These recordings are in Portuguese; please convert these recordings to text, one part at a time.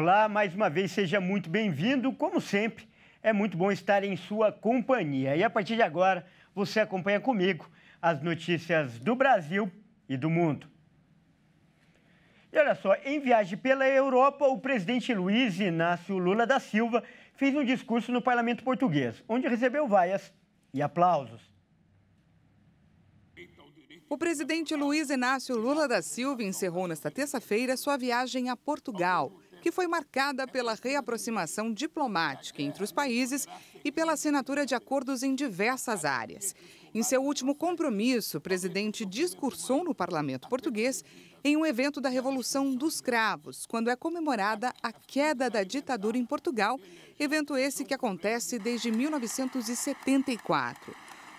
Olá, mais uma vez seja muito bem-vindo. Como sempre, é muito bom estar em sua companhia. E a partir de agora, você acompanha comigo as notícias do Brasil e do mundo. E olha só, em viagem pela Europa, o presidente Luiz Inácio Lula da Silva fez um discurso no parlamento português, onde recebeu vaias e aplausos. O presidente Luiz Inácio Lula da Silva encerrou nesta terça-feira sua viagem a Portugal que foi marcada pela reaproximação diplomática entre os países e pela assinatura de acordos em diversas áreas. Em seu último compromisso, o presidente discursou no parlamento português em um evento da Revolução dos Cravos, quando é comemorada a queda da ditadura em Portugal, evento esse que acontece desde 1974.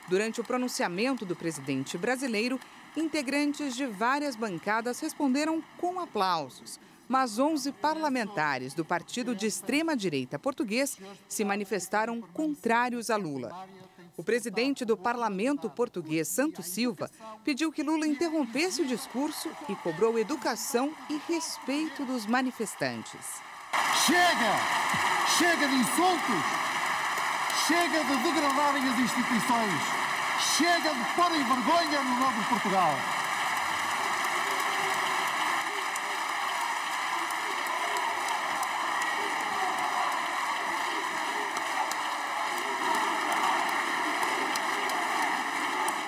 Durante o pronunciamento do presidente brasileiro, integrantes de várias bancadas responderam com aplausos mas 11 parlamentares do partido de extrema-direita português se manifestaram contrários a Lula. O presidente do parlamento português, Santos Silva, pediu que Lula interrompesse o discurso e cobrou educação e respeito dos manifestantes. Chega! Chega de insultos! Chega de degradarem as instituições! Chega de porem vergonha no nome de Portugal!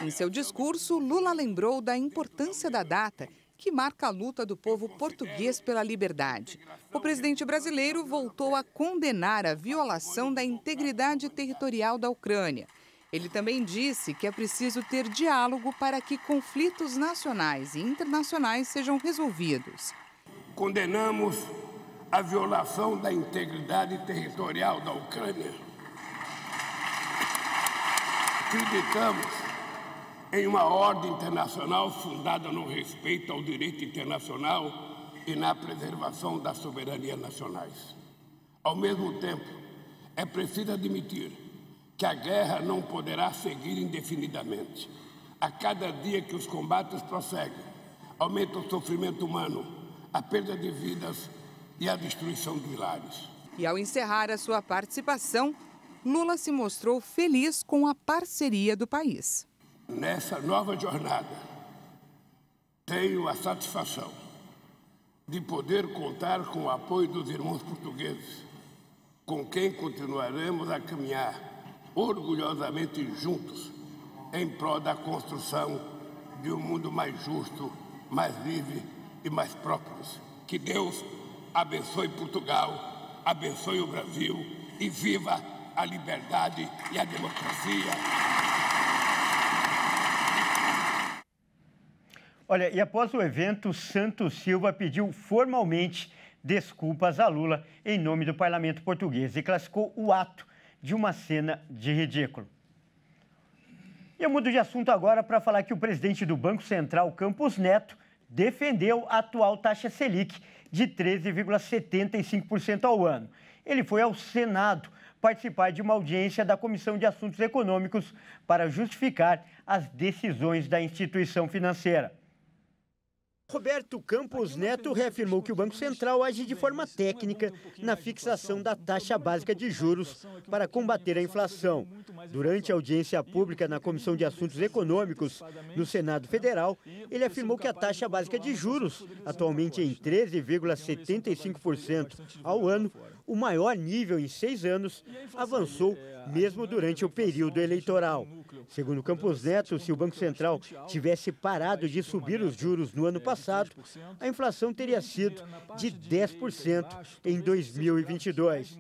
Em seu discurso, Lula lembrou da importância da data que marca a luta do povo português pela liberdade. O presidente brasileiro voltou a condenar a violação da integridade territorial da Ucrânia. Ele também disse que é preciso ter diálogo para que conflitos nacionais e internacionais sejam resolvidos. Condenamos a violação da integridade territorial da Ucrânia. Acreditamos em uma ordem internacional fundada no respeito ao direito internacional e na preservação das soberanias nacionais. Ao mesmo tempo, é preciso admitir que a guerra não poderá seguir indefinidamente. A cada dia que os combates prosseguem, aumenta o sofrimento humano, a perda de vidas e a destruição de lares. E ao encerrar a sua participação, Lula se mostrou feliz com a parceria do país. Nessa nova jornada, tenho a satisfação de poder contar com o apoio dos irmãos portugueses, com quem continuaremos a caminhar orgulhosamente juntos em prol da construção de um mundo mais justo, mais livre e mais próspero. Que Deus abençoe Portugal, abençoe o Brasil e viva a liberdade e a democracia. Olha, e após o evento, Santos Silva pediu formalmente desculpas a Lula em nome do parlamento português e classificou o ato de uma cena de ridículo. E eu mudo de assunto agora para falar que o presidente do Banco Central, Campos Neto, defendeu a atual taxa Selic de 13,75% ao ano. Ele foi ao Senado participar de uma audiência da Comissão de Assuntos Econômicos para justificar as decisões da instituição financeira. Roberto Campos Neto reafirmou que o Banco Central age de forma técnica na fixação da taxa básica de juros para combater a inflação. Durante a audiência pública na Comissão de Assuntos Econômicos no Senado Federal, ele afirmou que a taxa básica de juros, atualmente em 13,75% ao ano, o maior nível em seis anos, avançou mesmo durante o período eleitoral. Segundo Campos Neto, se o Banco Central tivesse parado de subir os juros no ano passado, a inflação teria sido de 10% em 2022.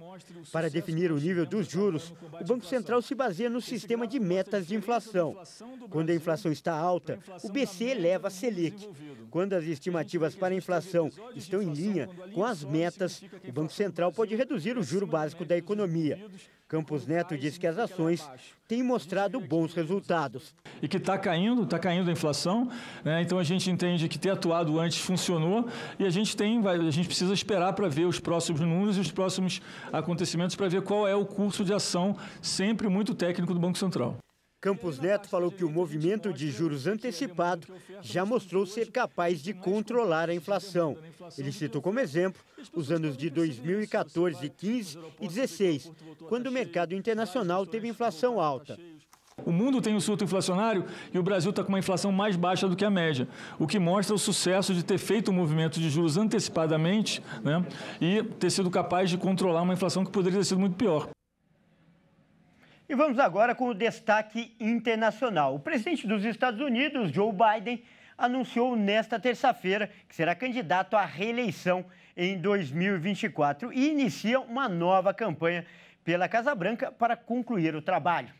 Para definir o nível dos juros, o Banco Central se baseia no sistema de metas de inflação. Quando a inflação está alta, o BC eleva a Selic. Quando as estimativas para a inflação estão em linha com as metas, o Banco Central pode reduzir o juro básico da economia. Campos Neto disse que as ações têm mostrado bons resultados. E que está caindo, está caindo a inflação, né? então a gente entende que ter atuado antes funcionou e a gente tem, a gente precisa esperar para ver os próximos números e os próximos acontecimentos para ver qual é o curso de ação sempre muito técnico do Banco Central. Campos Neto falou que o movimento de juros antecipado já mostrou ser capaz de controlar a inflação. Ele citou como exemplo os anos de 2014, 15 e 16, quando o mercado internacional teve inflação alta. O mundo tem um surto inflacionário e o Brasil está com uma inflação mais baixa do que a média, o que mostra o sucesso de ter feito o movimento de juros antecipadamente né, e ter sido capaz de controlar uma inflação que poderia ter sido muito pior. E vamos agora com o destaque internacional. O presidente dos Estados Unidos, Joe Biden, anunciou nesta terça-feira que será candidato à reeleição em 2024 e inicia uma nova campanha pela Casa Branca para concluir o trabalho.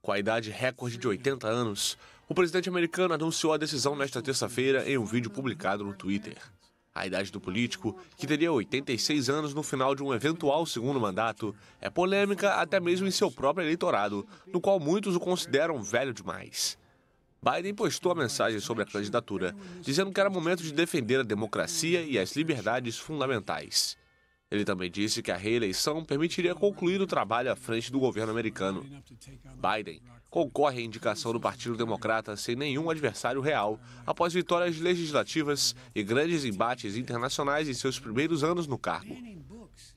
Com a idade recorde de 80 anos, o presidente americano anunciou a decisão nesta terça-feira em um vídeo publicado no Twitter. A idade do político, que teria 86 anos no final de um eventual segundo mandato, é polêmica até mesmo em seu próprio eleitorado, no qual muitos o consideram velho demais. Biden postou a mensagem sobre a candidatura, dizendo que era momento de defender a democracia e as liberdades fundamentais. Ele também disse que a reeleição permitiria concluir o trabalho à frente do governo americano. Biden concorre à indicação do Partido Democrata sem nenhum adversário real, após vitórias legislativas e grandes embates internacionais em seus primeiros anos no cargo.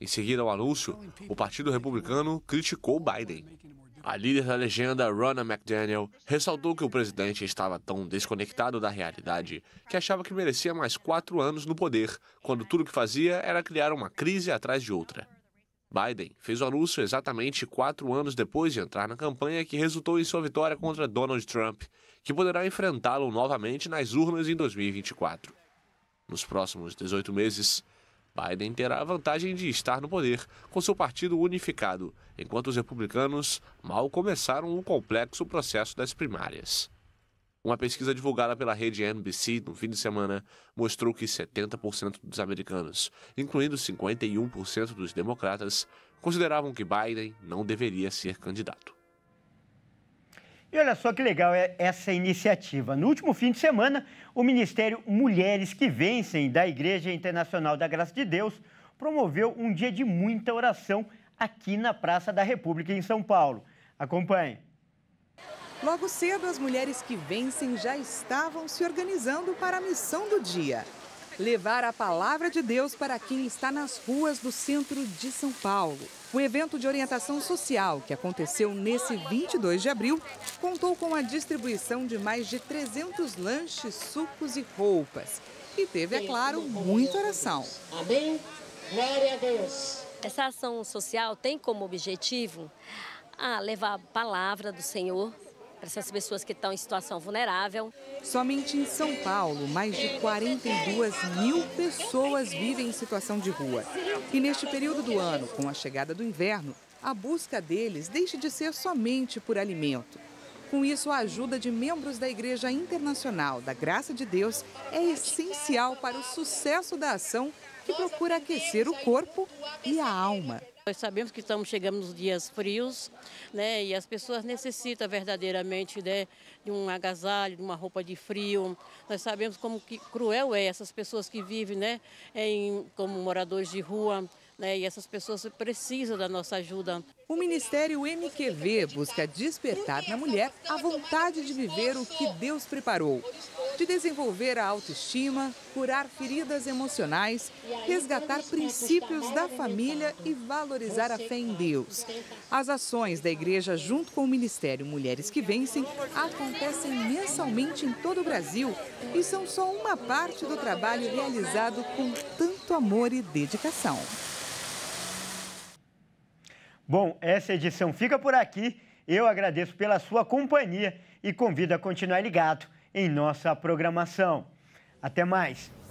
Em seguida ao anúncio, o Partido Republicano criticou Biden. A líder da legenda, Ronna McDaniel, ressaltou que o presidente estava tão desconectado da realidade que achava que merecia mais quatro anos no poder, quando tudo o que fazia era criar uma crise atrás de outra. Biden fez o anúncio exatamente quatro anos depois de entrar na campanha que resultou em sua vitória contra Donald Trump, que poderá enfrentá-lo novamente nas urnas em 2024. Nos próximos 18 meses, Biden terá a vantagem de estar no poder com seu partido unificado, enquanto os republicanos mal começaram o complexo processo das primárias. Uma pesquisa divulgada pela rede NBC no fim de semana mostrou que 70% dos americanos, incluindo 51% dos democratas, consideravam que Biden não deveria ser candidato. E olha só que legal é essa iniciativa. No último fim de semana, o Ministério Mulheres que Vencem da Igreja Internacional da Graça de Deus promoveu um dia de muita oração aqui na Praça da República, em São Paulo. Acompanhe. Logo cedo, as mulheres que vencem já estavam se organizando para a missão do dia levar a palavra de Deus para quem está nas ruas do centro de São Paulo. O evento de orientação social, que aconteceu nesse 22 de abril, contou com a distribuição de mais de 300 lanches, sucos e roupas. E teve, é claro, muita oração. Amém? Glória a Deus. Essa ação social tem como objetivo a levar a palavra do Senhor para essas pessoas que estão em situação vulnerável. Somente em São Paulo, mais de 42 mil pessoas vivem em situação de rua. E neste período do ano, com a chegada do inverno, a busca deles deixa de ser somente por alimento. Com isso, a ajuda de membros da Igreja Internacional da Graça de Deus é essencial para o sucesso da ação que procura aquecer o corpo e a alma. Nós sabemos que estamos chegando nos dias frios, né? E as pessoas necessitam verdadeiramente né, de um agasalho, de uma roupa de frio. Nós sabemos como que cruel é essas pessoas que vivem, né, em, como moradores de rua, né? E essas pessoas precisam da nossa ajuda. O Ministério MQV busca despertar na mulher a vontade de viver o que Deus preparou, de desenvolver a autoestima, curar feridas emocionais, resgatar princípios da família e valorizar a fé em Deus. As ações da igreja junto com o Ministério Mulheres que Vencem acontecem mensalmente em todo o Brasil e são só uma parte do trabalho realizado com tanto amor e dedicação. Bom, essa edição fica por aqui. Eu agradeço pela sua companhia e convido a continuar ligado em nossa programação. Até mais!